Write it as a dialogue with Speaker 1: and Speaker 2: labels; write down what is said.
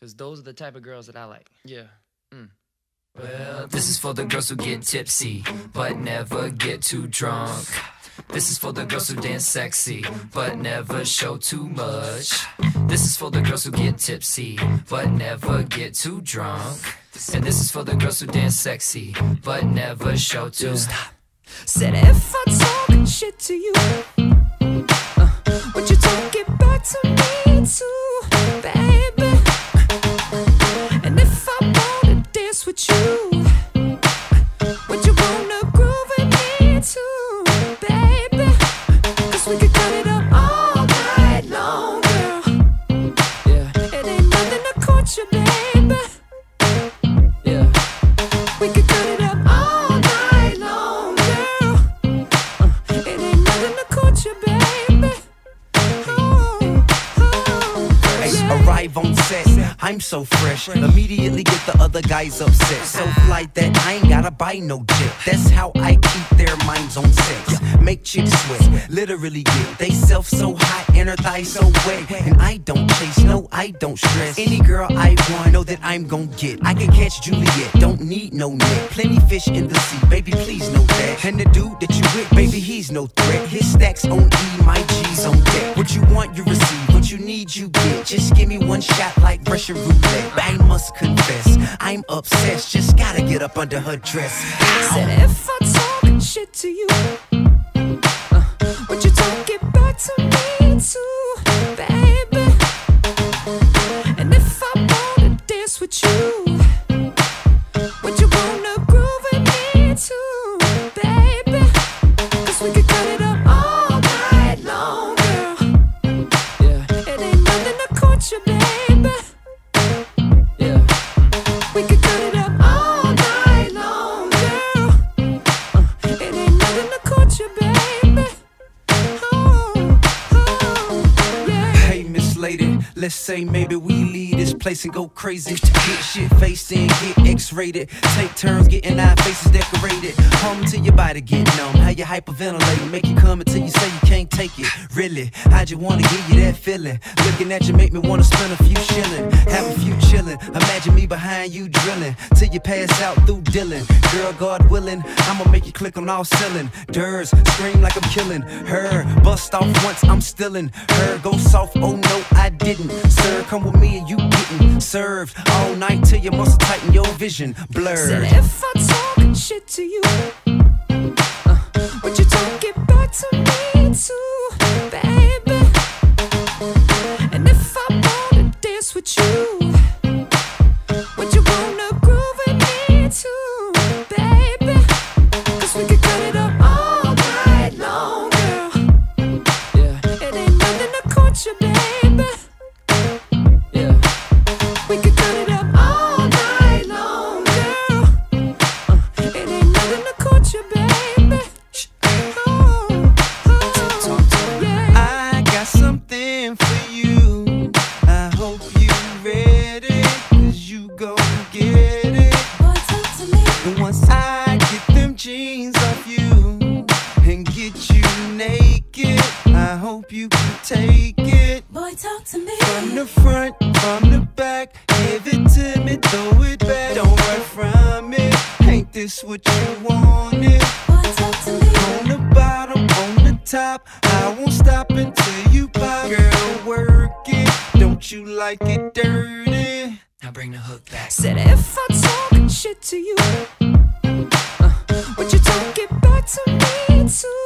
Speaker 1: Cause those are the type of girls that I like.
Speaker 2: Yeah.
Speaker 3: Well, this is for the girls who get tipsy, but never get too drunk. This is for the girls who dance sexy, but never show too much. This is for the girls who get tipsy, but never get too drunk. And this is for the girls who dance sexy, but never show too. Stop.
Speaker 4: Said if I talk shit to you, uh, would you talk it back to me too,
Speaker 5: I'm so fresh. Immediately get the other guys upset. So fly that I ain't gotta buy no jet. That's how I keep their minds on sex. Make chicks sweat, literally get they self so hot and thighs so wet. And I don't chase, no, I don't stress. Any girl I want, know that I'm gon' get. I can catch Juliet, don't need no net. Plenty fish in the sea, baby, please know that. And the dude that you with, baby, he's no threat. His stacks on E, my G's on deck. What you want, you receive. What you need, you get. Just give me one shot like Russian roulette. I must confess, I'm obsessed. Just gotta get up under her dress.
Speaker 4: Said if I talk shit to you, uh, would you talk it back to me too, baby? And if I wanna dance with you, you
Speaker 5: Let's say maybe we leave this place and go crazy. Get shit faced and get X-rated. Take turns getting our faces decorated. Home till your body get numb. How you hyperventilate, make you come until you say you can't take it. Really, I just wanna give you that feeling. Looking at you make me wanna spend a few shillin', have behind you drilling till you pass out through Dylan. Girl, God willing, I'ma make you click on all ceiling. Durs, scream like I'm killing her. Bust off once, I'm stillin' her. Go soft, oh no, I didn't. Sir, come with me and you getting served all night till your muscle tighten your vision
Speaker 4: Said
Speaker 5: blurred.
Speaker 4: if I talk shit to you, uh, would you talk it back to me too, baby? And if I wanna dance with you,
Speaker 5: can take it.
Speaker 4: Boy, talk to me.
Speaker 5: From the front, from the back, give it to me, throw it back. Don't run from it. Ain't this what you wanted?
Speaker 4: Boy, talk to me.
Speaker 5: On the bottom, on the top, I won't stop until you pop. Girl, work it. Don't you like it dirty?
Speaker 3: Now bring the hook back.
Speaker 4: Said if I talk shit to you, uh, would you talk it back to me too?